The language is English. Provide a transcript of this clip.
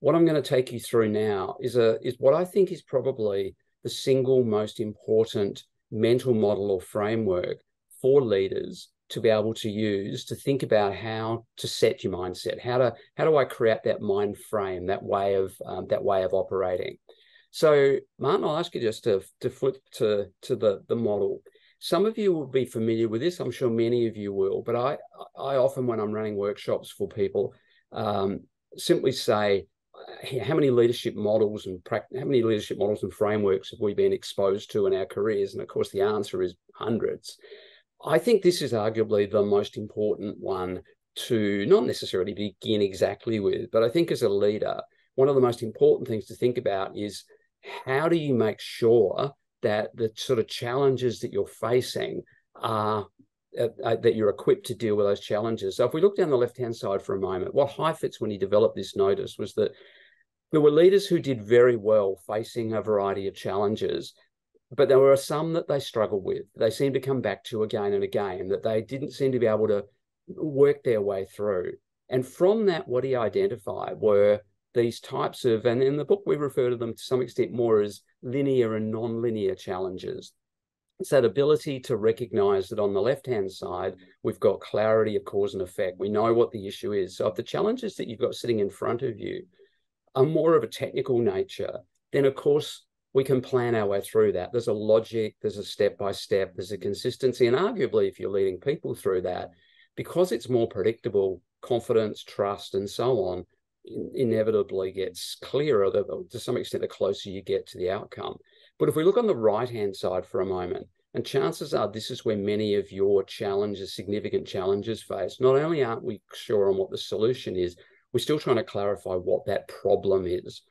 what I'm going to take you through now is a is what I think is probably the single most important mental model or framework for leaders to be able to use to think about how to set your mindset how to how do i create that mind frame that way of um, that way of operating. So martin i'll ask you just to to flip to to the the model. Some of you will be familiar with this i'm sure many of you will but i i often when i'm running workshops for people um, simply say how many leadership models and how many leadership models and frameworks have we been exposed to in our careers and of course the answer is hundreds I think this is arguably the most important one to not necessarily begin exactly with, but I think as a leader, one of the most important things to think about is how do you make sure that the sort of challenges that you're facing are uh, uh, that you're equipped to deal with those challenges. So if we look down the left hand side for a moment, what Heifetz, when he developed this notice, was that there were leaders who did very well facing a variety of challenges, but there were some that they struggled with. They seemed to come back to again and again, that they didn't seem to be able to work their way through. And from that, what he identified were these types of, and in the book, we refer to them to some extent more as linear and non-linear challenges. It's that ability to recognize that on the left-hand side, we've got clarity of cause and effect. We know what the issue is. So if the challenges that you've got sitting in front of you are more of a technical nature, then of course we can plan our way through that. There's a logic, there's a step by step, there's a consistency. And arguably, if you're leading people through that, because it's more predictable, confidence, trust, and so on inevitably gets clearer the, to some extent the closer you get to the outcome. But if we look on the right hand side for a moment, and chances are this is where many of your challenges, significant challenges face, not only aren't we sure on what the solution is, we're still trying to clarify what that problem is.